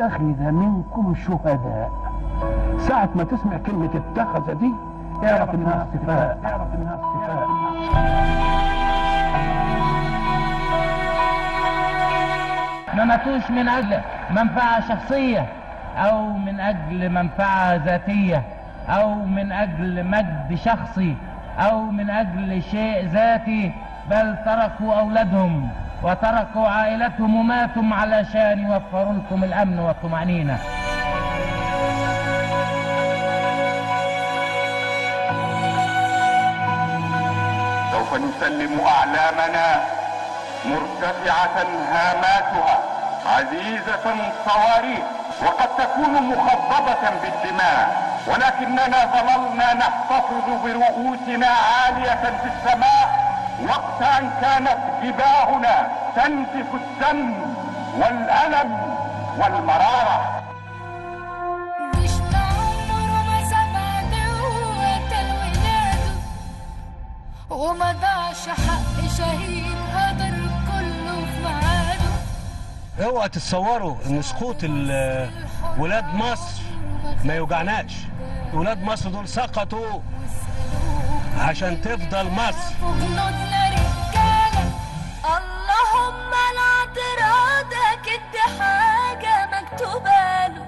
ويتخذ منكم شهداء. ساعة ما تسمع كلمة اتخذ دي اعرف إنها اصطفاء اعرف إنها اصطفاء ما ماتوش من أجل منفعة شخصية أو من أجل منفعة ذاتية أو من أجل مجد شخصي أو من أجل شيء ذاتي بل تركوا أولادهم. وتركوا عائلتهم وماتوا علشان يوفروا لكم الأمن والطمأنينة. سوف نسلم أعلامنا مرتفعة هاماتها عزيزة صواريخ وقد تكون مخضبة بالدماء ولكننا ظللنا نحتفظ برؤوسنا عالية في السماء وقت أن كانت جباهنا تنزف الدم دوت الولاد وما ضاعش حق شهيد هدر كله في ميعاده اوعى تتصوروا إن سقوط ولاد مصر ما يوجعناش. ولاد مصر دول سقطوا عشان تفضل مصر. اللهم لا ادي حاجة مكتوبة له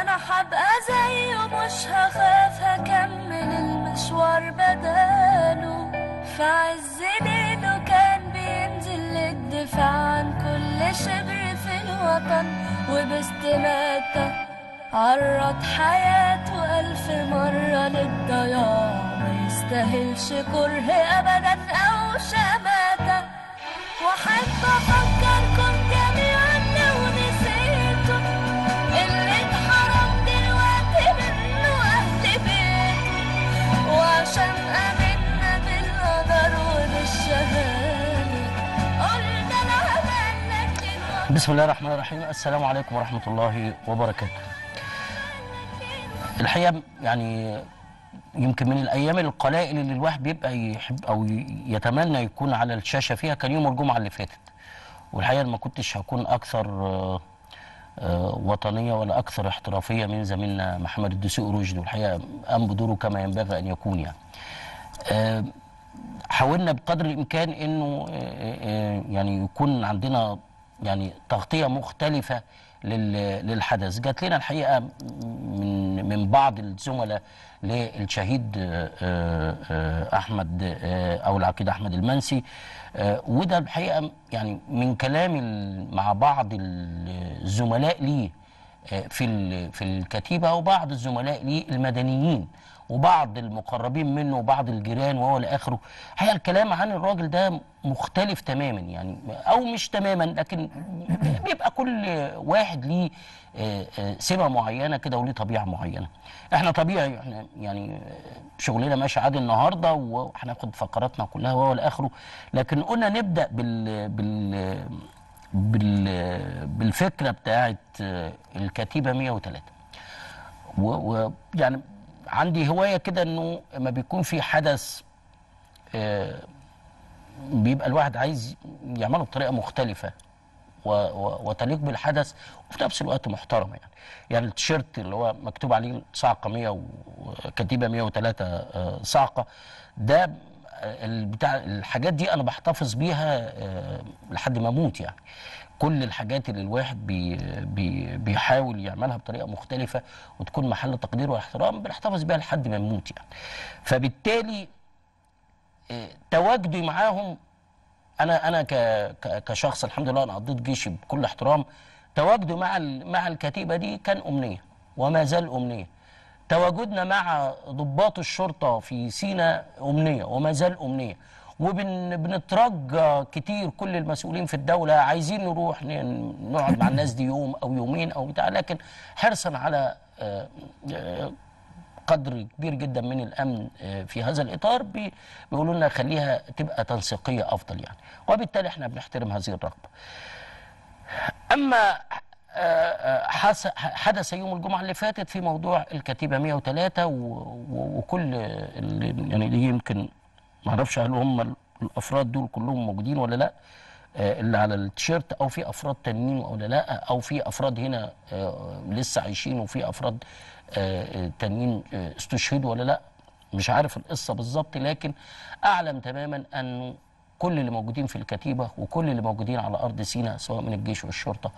أنا هبقى زيه مش هخاف هكمل المشوار بداله. في عز ليله كان بينزل للدفاع عن كل شبر في الوطن. وباستماتة عرض حياته ألف مرة للضياع. يستاهلش كره أبدا أو شماتة وأحب أفكركم جميعا لو نسيتوا اللي اتحرم دلوقتي منه أهل بيته وعشان آمنا بالقدر وبالشهادة قلنا لك بسم الله الرحمن الرحيم. السلام عليكم ورحمة الله وبركاته. الحقيقة يعني يمكن من الأيام القلائل اللي الواحد بيبقى يحب أو يتمنى يكون على الشاشة فيها كان يوم الجمعة اللي فاتت. والحقيقة ما كنتش هكون أكثر آه، آه، وطنية ولا أكثر احترافية من زميلنا محمد الدسوقي رشدي. والحقيقة قام بدوره كما ينبغي أن يكون يعني. آه، حاولنا بقدر الإمكان إنه يعني يكون عندنا يعني تغطية مختلفة للحدث. جات لنا الحقيقة من من بعض الزملاء للشهيد آه، آه، أحمد آه، أو العقيد أحمد المنسي وده الحقيقة يعني من كلامي مع بعض الزملاء ليه. في ال- في الكتيبة وبعض الزملاء ليه المدنيين وبعض المقربين منه وبعض الجيران وهو لآخره. الحقيقة الكلام عن الراجل ده مختلف تماما يعني أو مش تماما لكن بيبقى كل واحد ليه آه، آه، سمة معينة كده وليه طبيعة معينة. إحنا طبيعي إحنا يعني شغلنا ماشي عادي النهارده وهناخد فقراتنا كلها وهو لآخره. لكن قلنا نبدأ بال بال بالفكرة بتاعت آه، الكتيبه 103 ويعني عندي هواية كده إنه لما بيكون في حدث آه، بيبقى الواحد عايز يعمله بطريقة مختلفة وتليق بالحدث وفي نفس الوقت محترمه يعني. يعني التيشيرت اللي هو مكتوب عليه صعقه 100 وكتيبه 103 آه، صعقه ده البتاع الحاجات دي أنا بحتفظ بيها آه، لحد ما أموت يعني. كل الحاجات اللي الواحد بي بي بيحاول يعملها بطريقة مختلفة وتكون محل تقدير واحترام بنحتفظ بيها لحد ما نموت يعني. فبالتالي آه، تواجدي معاهم أنا أنا كشخص الحمد لله أنا قضيت جيشي بكل احترام تواجدي مع مع الكتيبة دي كان أمنية وما زال أمنية. تواجدنا مع ضباط الشرطة في سينا أمنية وما زال أمنية. وبنترجى كتير كل المسؤولين في الدولة عايزين نروح نقعد مع الناس دي يوم أو يومين أو بتاع لكن حرصا على آه، آه، قدر كبير جدا من الأمن آه، في هذا الإطار بي- بيقولوا لنا خليها تبقى تنسيقية أفضل يعني. وبالتالي إحنا بنحترم هذه الرغبة. أما حدث يوم الجمعة اللي فاتت في موضوع الكتيبة 103 و- و- وكل اللي يعني يمكن ما أعرفش هل هم الأفراد دول كلهم موجودين ولا لأ آه، اللي على التيشيرت أو في أفراد تانيين ولا لا أو في أفراد هنا آه، لسه عايشين وفي أفراد آه، تانيين استشهدوا ولا لأ مش عارف القصة بالظبط لكن أعلم تماما ان كل اللي موجودين في الكتيبة وكل اللي موجودين على أرض سيناء سواء من الجيش والشرطة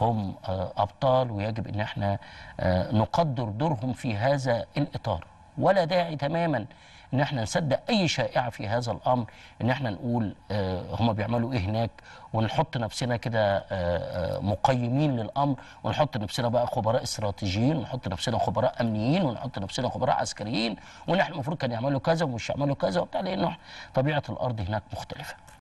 هم آه، أبطال ويجب إن إحنا آه، نقدر دورهم في هذا الإطار. ولا داعي تماما إن إحنا نصدق أي شائعة في هذا الأمر إن إحنا نقول آه، هم بيعملوا إيه هناك ونحط نفسنا كده آه، آه، مقيمين للأمر ونحط نفسنا بقى خبراء استراتيجيين ونحط نفسنا خبراء أمنيين ونحط نفسنا خبراء عسكريين وإن إحنا المفروض كان يعملوا كذا ومش يعملوا كذا وبتاع لأنه طبيعة الأرض هناك مختلفة.